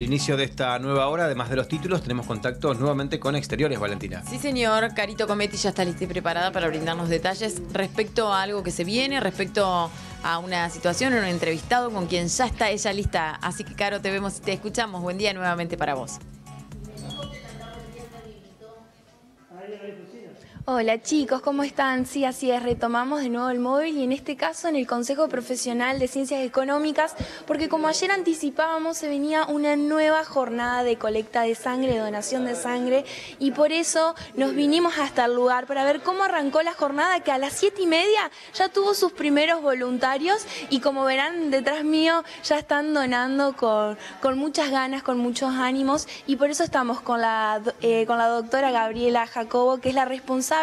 inicio de esta nueva hora, además de los títulos, tenemos contacto nuevamente con exteriores, Valentina. Sí, señor. Carito Cometti ya está lista y preparada para brindarnos detalles respecto a algo que se viene, respecto a una situación, un entrevistado con quien ya está ella lista. Así que, Caro, te vemos y te escuchamos. Buen día nuevamente para vos. Hola chicos, ¿cómo están? Sí, así es, retomamos de nuevo el móvil y en este caso en el Consejo Profesional de Ciencias Económicas, porque como ayer anticipábamos, se venía una nueva jornada de colecta de sangre, donación de sangre, y por eso nos vinimos hasta el lugar para ver cómo arrancó la jornada, que a las siete y media ya tuvo sus primeros voluntarios y como verán detrás mío ya están donando con, con muchas ganas, con muchos ánimos, y por eso estamos con la, eh, con la doctora Gabriela Jacobo, que es la responsable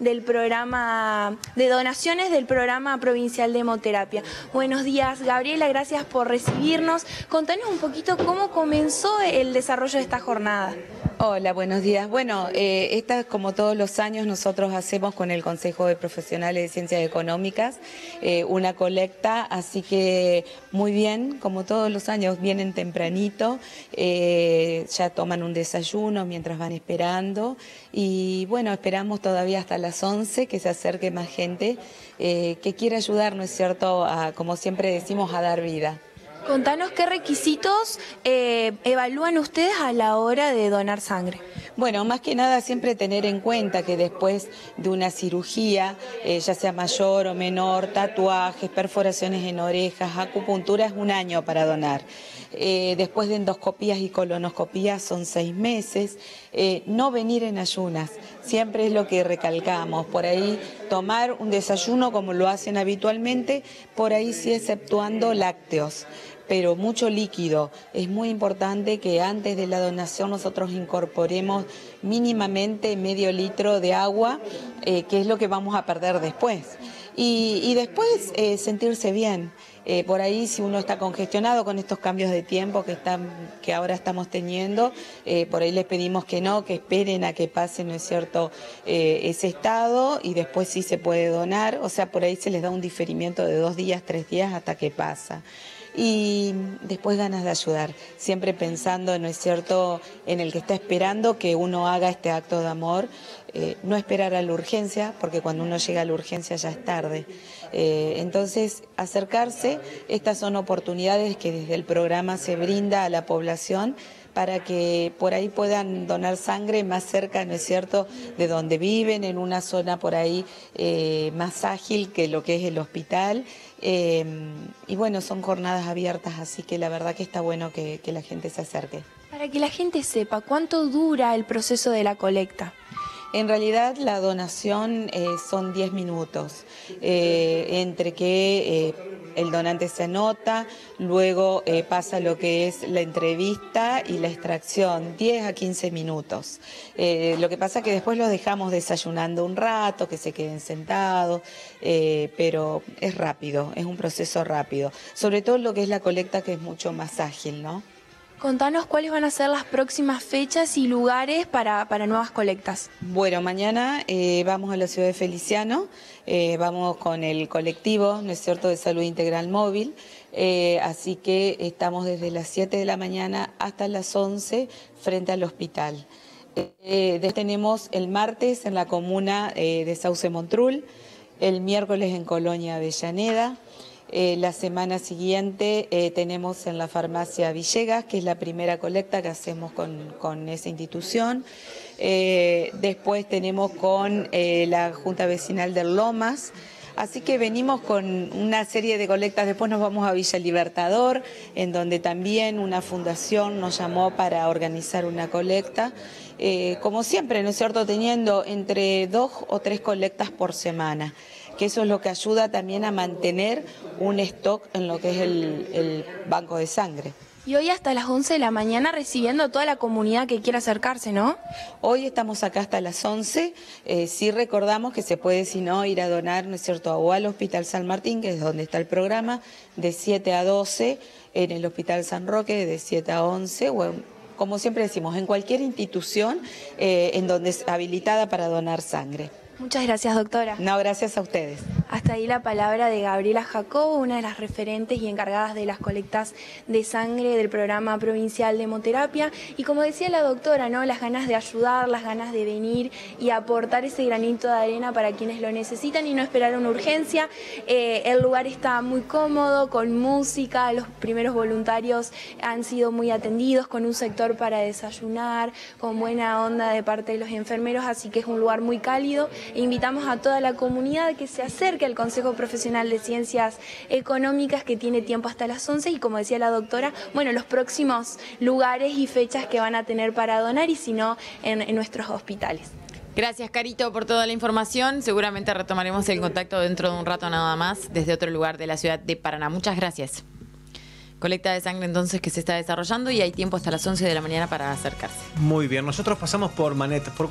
del programa de donaciones del programa provincial de hemoterapia. Buenos días, Gabriela, gracias por recibirnos. Contanos un poquito cómo comenzó el desarrollo de esta jornada. Hola, buenos días. Bueno, eh, esta, como todos los años, nosotros hacemos con el Consejo de Profesionales de Ciencias Económicas eh, una colecta, así que muy bien, como todos los años, vienen tempranito, eh, ya toman un desayuno mientras van esperando y bueno, esperamos todavía hasta las 11 que se acerque más gente que quiera ayudar, ¿no es cierto?, a, como siempre decimos, a dar vida. Contanos qué requisitos eh, evalúan ustedes a la hora de donar sangre. Bueno, más que nada siempre tener en cuenta que después de una cirugía, eh, ya sea mayor o menor, tatuajes, perforaciones en orejas, acupuntura es un año para donar. Eh, después de endoscopías y colonoscopías son seis meses. no venir en ayunas, siempre es lo que recalcamos. Por ahí tomar un desayuno como lo hacen habitualmente, por ahí sí exceptuando lácteos pero mucho líquido. Es muy importante que antes de la donación nosotros incorporemos mínimamente medio litro de agua, eh, que es lo que vamos a perder después. Y, después eh, sentirse bien. Eh, por ahí si uno está congestionado con estos cambios de tiempo que, están, que ahora estamos teniendo, por ahí les pedimos que no, que esperen a que pase, ¿no es cierto?, ese estado y después sí se puede donar, o sea, por ahí se les da un diferimiento de dos días, tres días hasta que pasa y después ganas de ayudar, siempre pensando, ¿no es cierto?, en el que está esperando que uno haga este acto de amor, eh, no esperar a la urgencia, porque cuando uno llega a la urgencia ya es tarde. Eh, entonces, acercarse, estas son oportunidades que desde el programa se brinda a la población para que por ahí puedan donar sangre más cerca, ¿no es cierto?, de donde viven, en una zona por ahí eh, más ágil que lo que es el hospital. Eh, y bueno, son jornadas abiertas, así que la verdad que está bueno que, la gente se acerque. Para que la gente sepa, ¿cuánto dura el proceso de la colecta? En realidad la donación eh, son 10 minutos, entre que el donante se anota, luego eh, pasa lo que es la entrevista y la extracción, 10 a 15 minutos. Eh, lo que pasa es que después los dejamos desayunando un rato, que se queden sentados, eh, pero es rápido, es un proceso rápido. Sobre todo lo que es la colecta que es mucho más ágil, ¿no? Contanos cuáles van a ser las próximas fechas y lugares para, nuevas colectas. Bueno, mañana eh, vamos a la ciudad de Feliciano, eh, vamos con el colectivo, ¿no es cierto?, de salud integral móvil, eh, así que estamos desde las 7 de la mañana hasta las 11 frente al hospital. tenemos el martes en la comuna de Sauce Montrul, el miércoles en Colonia Avellaneda, eh, la semana siguiente eh, tenemos en la farmacia Villegas, que es la primera colecta que hacemos con, esa institución. Eh, después tenemos con la Junta Vecinal del Lomas. Así que venimos con una serie de colectas. Después nos vamos a Villa Libertador, en donde también una fundación nos llamó para organizar una colecta. como siempre, ¿no es cierto?, teniendo entre dos o tres colectas por semana que eso es lo que ayuda también a mantener un stock en lo que es el, banco de sangre. Y hoy hasta las 11 de la mañana recibiendo a toda la comunidad que quiera acercarse, ¿no? Hoy estamos acá hasta las 11. Eh, sí recordamos que se puede, si no, ir a donar, ¿no es cierto?, o al Hospital San Martín, que es donde está el programa, de 7 a 12, en el Hospital San Roque, de 7 a 11, o como siempre decimos, en cualquier institución eh, en donde es habilitada para donar sangre. Muchas gracias, doctora. No, gracias a ustedes. Hasta ahí la palabra de Gabriela Jacobo, una de las referentes y encargadas de las colectas de sangre del programa provincial de hemoterapia. Y como decía la doctora, ¿no? las ganas de ayudar, las ganas de venir y aportar ese granito de arena para quienes lo necesitan y no esperar una urgencia. Eh, el lugar está muy cómodo, con música, los primeros voluntarios han sido muy atendidos, con un sector para desayunar, con buena onda de parte de los enfermeros, así que es un lugar muy cálido. E invitamos a toda la comunidad que se acerque que el Consejo Profesional de Ciencias Económicas que tiene tiempo hasta las 11 y como decía la doctora, bueno, los próximos lugares y fechas que van a tener para donar y si no en, en nuestros hospitales. Gracias, Carito, por toda la información. Seguramente retomaremos el contacto dentro de un rato nada más desde otro lugar de la ciudad de Paraná. Muchas gracias. Colecta de sangre entonces que se está desarrollando y hay tiempo hasta las 11 de la mañana para acercarse. Muy bien, nosotros pasamos por Manet. Por